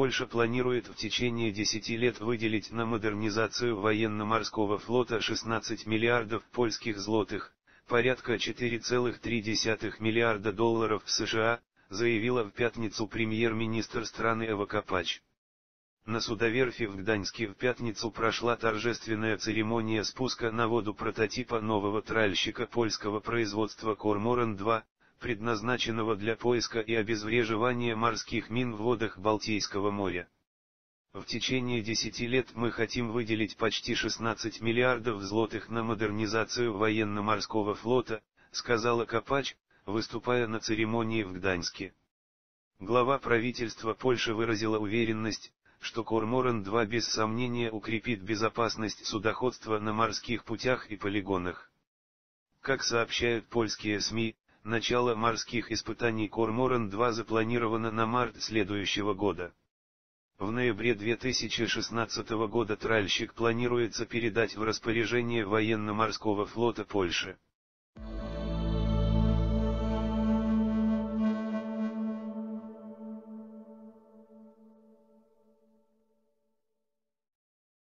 Польша планирует в течение 10 лет выделить на модернизацию военно-морского флота 16 миллиардов польских злотых, порядка 4,3 миллиарда долларов США, заявила в пятницу премьер-министр страны Эва Копач. На судоверфи в Гданьске в пятницу прошла торжественная церемония спуска на воду прототипа нового тральщика польского производства Корморан-2, предназначенного для поиска и обезвреживания морских мин в водах Балтийского моря. В течение 10 лет мы хотим выделить почти 16 миллиардов злотых на модернизацию военно-морского флота, сказала Копач, выступая на церемонии в Гданьске. Глава правительства Польши выразила уверенность, что Корморан-2 без сомнения укрепит безопасность судоходства на морских путях и полигонах. Как сообщают польские СМИ, начало морских испытаний Корморан-2 запланировано на март следующего года. В ноябре 2016 года тральщик планируется передать в распоряжение военно-морского флота Польши.